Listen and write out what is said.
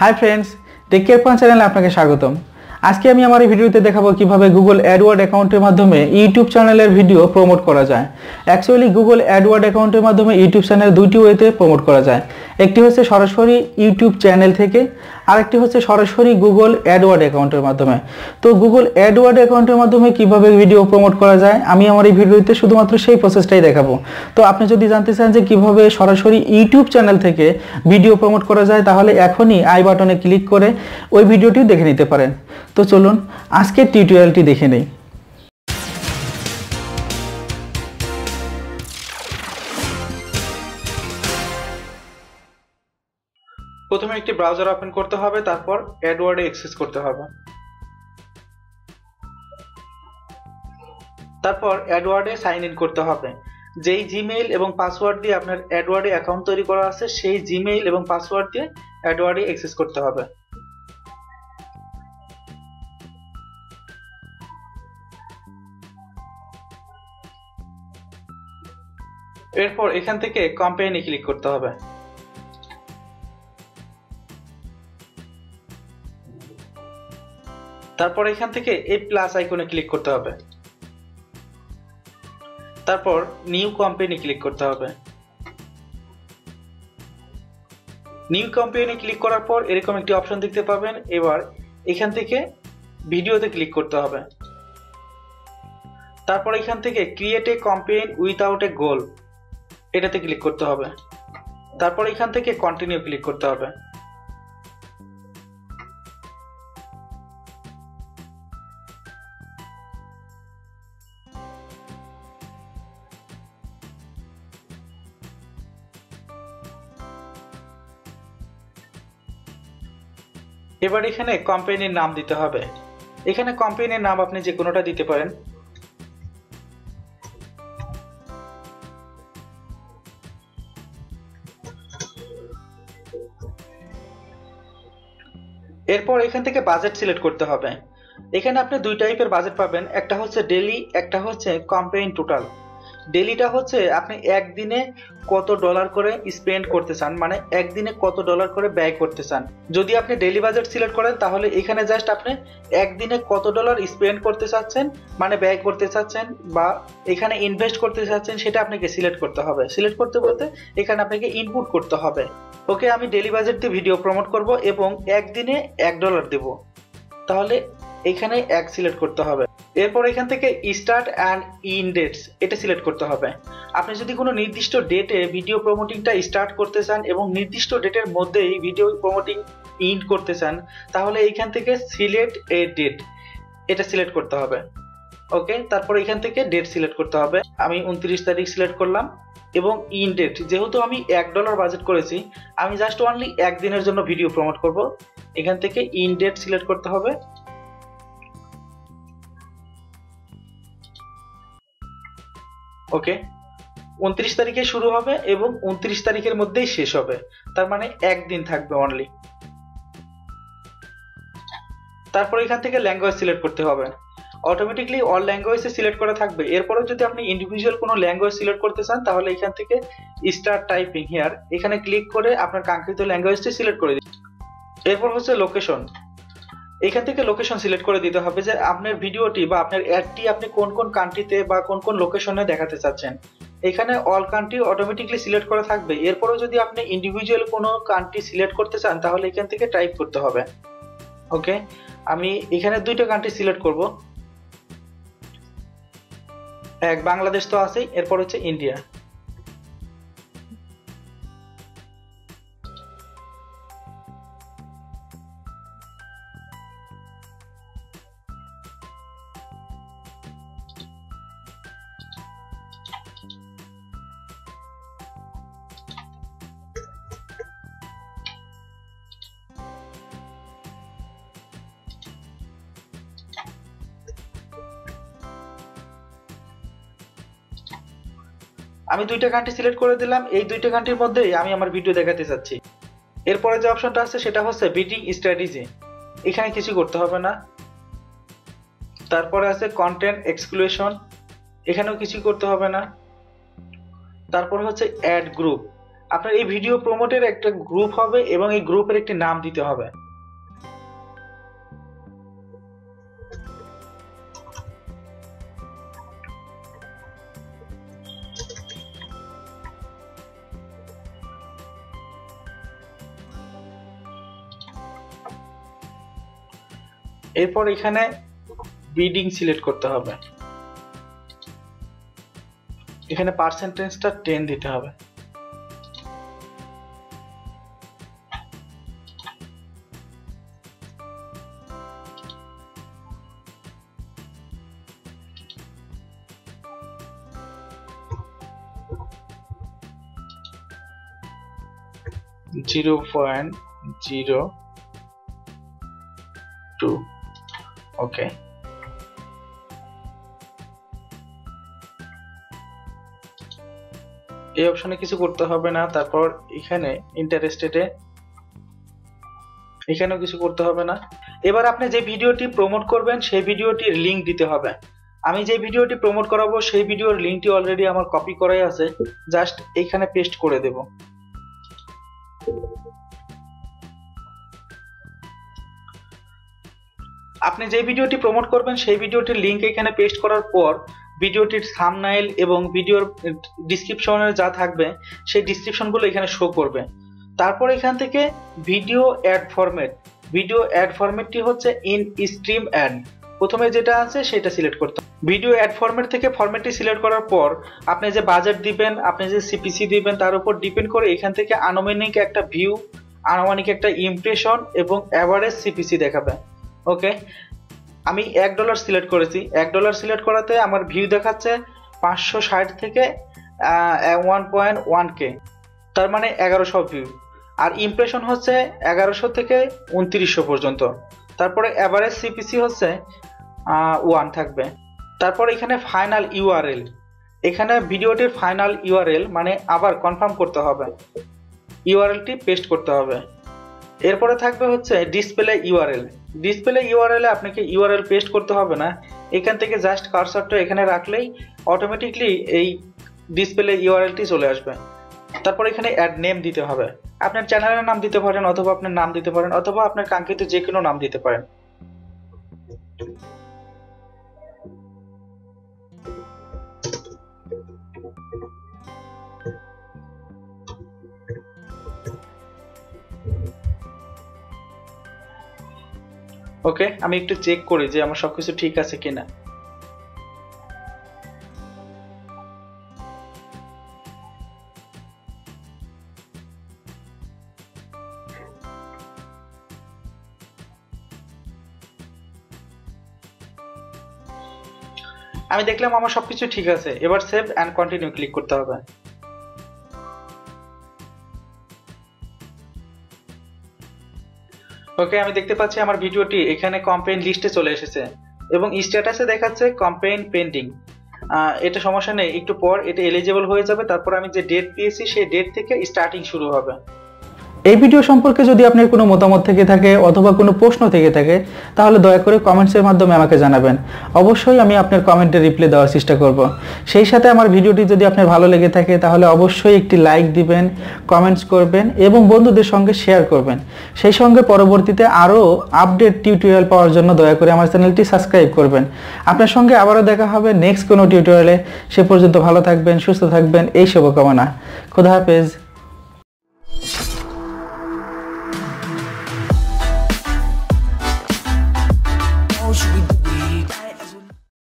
Hi friends take care point চ্যানেলে আপনাকে স্বাগতম। আজকে আমি আমার এই ভিডিওতে দেখাবো কীভাবে গুগল অ্যাডওয়ার্ড অ্যাকাউন্টের মাধ্যমে ইউটিউব চ্যানেলের ভিডিও প্রমোট করা যায়। অ্যাকচুয়ালি গুগল অ্যাডওয়ার্ড অ্যাকাউন্টের মাধ্যমে ইউটিউব চ্যানেল দুইটি ওয়েতে প্রমোট করা যায়। একটি হচ্ছে সরাসরি ইউটিউব চ্যানেল থেকে, আরেকটি হচ্ছে সরাসরি গুগল অ্যাডওয়ার্ড অ্যাকাউন্টের মাধ্যমে। তো গুগল অ্যাডওয়ার্ড অ্যাকাউন্টের মাধ্যমে কীভাবে ভিডিও প্রমোট করা যায়, আমি আমার এই ভিডিওতে শুধুমাত্র সেই প্রসেসটাই দেখাবো। তো আপনি যদি জানতে চান যে কীভাবে সরাসরি ইউটিউব চ্যানেল থেকে ভিডিও প্রমোট করা যায়, তাহলে এখনই আই বাটনে ক্লিক করে ওই ভিডিওটি দেখে নিতে পারেন। তো চলুন আজকের টিউটোরিয়ালটি দেখে নেই। প্রথমে একটি ব্রাউজার ওপেন করতে হবে, তারপর অ্যাডওয়ার্ডে অ্যাক্সেস করতে হবে। তারপর অ্যাডওয়ার্ডে সাইন ইন করতে হবে। যেই জিমেইল এবং পাসওয়ার্ড দিয়ে আপনার অ্যাডওয়ার্ডে অ্যাকাউন্ট তৈরি করা আছে, সেই জিমেইল এবং পাসওয়ার্ড দিয়ে অ্যাডওয়ার্ডে অ্যাক্সেস করতে হবে। এরপর এখান থেকে কম্পেনি ক্লিক করতে হবে। তারপর এখান থেকে এই প্লাস আইকনে ক্লিক করতে হবে। তারপর নিউ কোম্পানি ক্লিক করতে হবে। নিউ কোম্পানি ক্লিক করার পর এরকম একটি অপশন দেখতে পাবেন। এবার এখান থেকে ভিডিওতে ক্লিক করতে হবে। তারপর এখান থেকে create a campaign without a goal এটাতে ক্লিক করতে হবে। তারপর এখান থেকে কন্টিনিউ ক্লিক করতে হবে। এবার এখানে কোম্পানির নাম দিতে হবে। এখানে কোম্পানির নাম আপনি যে কোনোটা দিতে পারেন। এরপর এখান থেকে বাজেট সিলেক্ট করতে হবে। এখানে আপনি দুই টাইপের বাজেট পাবেন, একটা হচ্ছে ডেলি একটা হচ্ছে কম্পেইন টোটাল ডেলিটা হচ্ছে আপনি একদিনে কত ডলার করে স্পেন্ড করতে চান মানে একদিনে কত ডলার করে ব্যয় করতে চান। যদি আপনি ডেলি বাজেট সিলেক্ট করেন, তাহলে এখানে জাস্ট আপনি একদিনে কত ডলার স্পেন্ড করতে চাচ্ছেন মানে ব্যয় করতে চাচ্ছেন, বা এখানে ইনভেস্ট করতে চাচ্ছেন, সেটা আপনাকে সিলেক্ট করতে হবে। সিলেক্ট করতে বলতে এখানে আপনাকে ইনপুট করতে হবে। ওকে আমি ডেলি বাজেট দিয়ে ভিডিও প্রমোট করব এবং একদিনে এক ডলার দেব। তাহলে এখানে এক সিলেক্ট করতে হবে। এরপর এখান থেকে স্টার্ট অ্যান্ড ইন ডেটস এটা সিলেক্ট করতে হবে। আপনি যদি কোনো নির্দিষ্ট ডেটে ভিডিও প্রমোটিংটা স্টার্ট করতে চান এবং নির্দিষ্ট ডেটের মধ্যেই ভিডিও প্রমোটিং ইন্ড করতে চান, তাহলে এইখান থেকে সিলেক্ট এ ডেট এটা সিলেক্ট করতে হবে। ওকে তারপর এখান থেকে ডেট সিলেক্ট করতে হবে। আমি উনত্রিশ তারিখ সিলেক্ট করলাম এবং ইন ডেট যেহেতু আমি এক ডলার বাজেট করেছি, আমি জাস্ট অনলি একদিনের জন্য ভিডিও প্রমোট করব। এখান থেকে ইন ডেট সিলেক্ট করতে হবে। ওকে? উনত্রিশ তারিখে শুরু হবে এবং উনত্রিশ তারিখের মধ্যেই শেষ হবে। তার মানে একদিন থাকবে অনলি তারপর এখান থেকে ল্যাঙ্গুয়েজ সিলেক্ট করতে হবে। অটোমেটিকলি অল ল্যাঙ্গুয়েজে সিলেক্ট করা থাকবে। এরপরও যদি আপনি ইন্ডিভিজুয়াল কোনো ল্যাঙ্গুয়েজ সিলেক্ট করতে চান, তাহলে এখান থেকে স্টার্ট টাইপিং হেয়ার এখানে ক্লিক করে আপনার কাঙ্ক্ষিত ল্যাঙ্গুয়েজটি সিলেক্ট করে দিন। এরপর হচ্ছে লোকেশন এখান থেকে লোকেশন সিলেক্ট করে দিতে হবে যে আপনার ভিডিওটি বা আপনার অ্যাডটি আপনি কোন কোন কান্ট্রিতে বা কোন কোন লোকেশনে দেখাতে চাচ্ছেন। এখানে অল কান্ট্রি অটোমেটিকলি সিলেক্ট করা থাকবে। এরপরও যদি আপনি ইন্ডিভিজুয়াল কোনো কান্ট্রি সিলেক্ট করতে চান, তাহলে এখান থেকে টাইপ করতে হবে। ওকে আমি এখানে দুইটা কান্ট্রি সিলেক্ট করব। এক, বাংলাদেশ তো আছেই, এরপর হচ্ছে ইন্ডিয়া আমি দুইটা কান্ট্রি সিলেক্ট করে দিলাম, এই দুইটা কান্ট্রির মধ্যেই আমি আমার ভিডিও দেখাতে চাচ্ছি। এরপরে যে অপশনটা আছে, সেটা হচ্ছে বিডিং স্ট্র্যাটেজি এখানে কিছু করতে হবে না। তারপরে আছে কন্টেন্ট এক্সক্লুশন এখানেও কিছু করতে হবে না। তারপর হচ্ছে অ্যাড গ্রুপ আপনার এই ভিডিও প্রমোটের একটা গ্রুপ হবে এবং এই গ্রুপের একটি নাম দিতে হবে। এরপর এখানে বিডিং সিলেক্ট করতে হবে। এখানে পার্সেন্টেজটা টেন দিতে হবে। জিরো পয়েন্ট জিরো ওকে এই অপশনে কিছু করতে হবে না, তারপর এখানে ইন্টারেস্টেডে এখানেও কিছু করতে হবে না। এবার আপনি যে ভিডিওটি প্রমোট করবেন, সেই ভিডিওটির লিংক দিতে হবে। আমি যে ভিডিওটি প্রমোট করাবো, সেই ভিডিওর লিংকটি অলরেডি আমার কপি করাই আছে। জাস্ট এইখানে পেস্ট করে দেব। আপনি যে ভিডিওটি প্রমোট করবেন, সেই ভিডিওটির লিংক এখানে পেস্ট করার পর ভিডিওটির থামনাইল এবং ভিডিওর ডিসক্রিপশনে যা থাকবে, সেই ডিসক্রিপশনগুলো এখানে শো করবে। তারপর এখান থেকে video ad format video ad ফরম্যাটটি হচ্ছে ইন স্ট্রিম অ্যাড প্রথমে যেটা আছে, সেটা সিলেক্ট করতে ভিডিও অ্যাড ফরম্যাট থেকে ফরম্যাটটি সিলেক্ট করার পর আপনি যে বাজেট দিবেন, আপনি যে সিপিসি দিবেন, তার উপর ডিপেন্ড করে এখান থেকে আনুমানিক একটা ভিউ আনুমানিক একটা ইমপ্রেশন এবং অ্যাভারেজ সিপিসি দেখাবে। ওকে আমি এক ডলার সিলেক্ট করেছি। এক ডলার সিলেক্ট করাতে আমার ভিউ দেখাচ্ছে পাঁচশো ষাট থেকে ওয়ান পয়েন্ট ওয়ান কে তার মানে এগারোশো ভিউ আর ইমপ্রেশন হচ্ছে এগারোশো থেকে উনত্রিশশো পর্যন্ত। তারপরে অ্যাভারেজ সিপিসি হচ্ছে ওয়ান থাকবে। তারপর এখানে ফাইনাল ইউআরএল এখানে ভিডিওটির ফাইনাল ইউআরএল মানে আবার কনফার্ম করতে হবে। ইউআরএলটি পেস্ট করতে হবে। এরপরে থাকবে হচ্ছে ডিসপ্লে ইউআরএল ডিসপ্লে ইউআরএল আপনাকে ইউআরএল পেস্ট করতে হবে না। এখান থেকে জাস্ট কারসারটা এখানে রাখলেই অটোমেটিকলি এই ডিসপ্লে ইউআরএলটি চলে আসবে। তারপর এখানে অ্যাড নেম দিতে হবে। আপনার চ্যানেলের নাম দিতে পারেন অথবা আপনার নাম দিতে পারেন অথবা আপনার কাঙ্ক্ষিত যে কোনো নাম দিতে পারেন। ওকে? আমি একটু চেক করি যে আমার সবকিছু ঠিক আছে কিনা। আমি দেখলাম আমার সবকিছু ঠিক আছে। এবার সেভ অ্যান্ড কন্টিনিউ ক্লিক করতে হবে। ওকে আমি দেখতে পাচ্ছি আমার ভিডিওটি এখানে কমপ্লেন লিস্টে চলে এসেছে এবং স্ট্যাটাসে দেখাচ্ছে কমপ্লেন পেন্ডিং এটা সমস্যা নেই, একটু পর এটা এলিজেবল হয়ে যাবে, তারপর আমি যে ডেট পেয়েছি, সেই ডেট থেকে স্টার্টিং শুরু হবে। এই ভিডিও সম্পর্কে যদি আপনার কোনো মতামত থেকে থাকে অথবা কোনো প্রশ্ন থেকে থাকে, তাহলে দয়া করে কমেন্টসের মাধ্যমে আমাকে জানাবেন। অবশ্যই আমি আপনার কমেন্টে রিপ্লাই দেওয়ার চেষ্টা করব। সেই সাথে আমার ভিডিওটি যদি আপনার ভালো লেগে থাকে, তাহলে অবশ্যই একটি লাইক দিবেন কমেন্টস করবেন এবং বন্ধুদের সঙ্গে শেয়ার করবেন। সেই সঙ্গে পরবর্তীতে আরও আপডেট টিউটোরিয়াল পাওয়ার জন্য দয়া করে আমার চ্যানেলটি সাবস্ক্রাইব করবেন। আপনার সঙ্গে আবারও দেখা হবে নেক্সট কোনো টিউটোরিয়ালে সে পর্যন্ত ভালো থাকবেন, সুস্থ থাকবেন, এই শুভকামনা। খুদা হাফেজ।